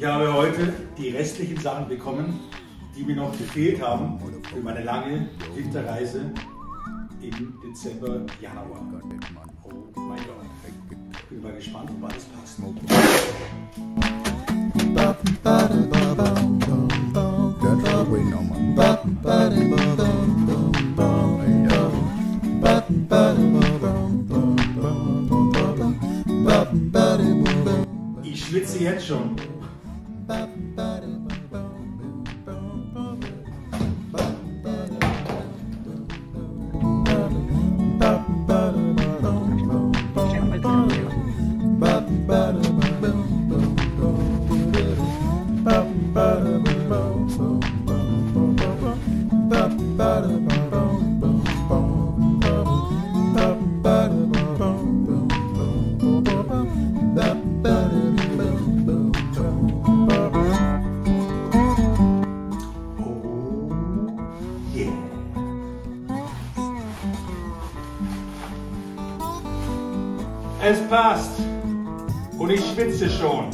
Ich habe heute die restlichen Sachen bekommen, die mir noch gefehlt haben für meine lange Winterreise im Dezember, Januar. Oh mein Gott. Bin mal gespannt, ob alles passt. Ich schwitze jetzt schon. Oh yeah. Es passt. Und ich schwitze schon.